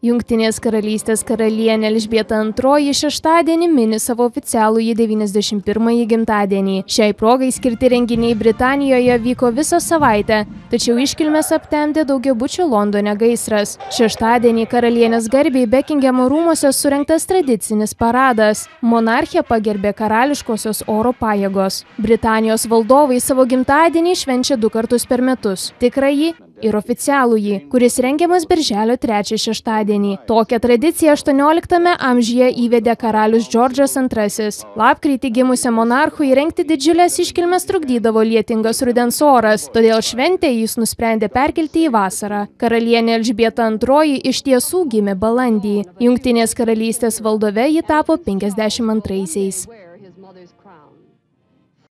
Jungtinės karalystės karalienė Elžbieta II šeštadienį mini savo oficialųjį 91-ąjį gimtadienį. Šiai progai skirti renginiai Britanijoje vyko visą savaitę, tačiau iškilmės aptemdė daugiabučio Londone gaisras. Šeštadienį karalienės garbiai Bekingemo rūmose surinktas tradicinis paradas. Monarchė pagerbė karališkosios oro pajėgos. Britanijos valdovai savo gimtadienį švenčia du kartus per metus. Tikrąjį ir oficialųjį, kuris rengiamas birželio 3 šeštadienį. Tokią tradiciją 18 amžiuje įvedė karalius Džordžas II. Lapkritį gimusiam monarchui rengti didžiulės iškilmes trukdydavo lietingas rudens oras, todėl šventę jis nusprendė perkelti į vasarą. Karalienė Elžbieta II iš tiesų gimė balandį. Jungtinės karalystės valdove ji tapo 52-aisiais.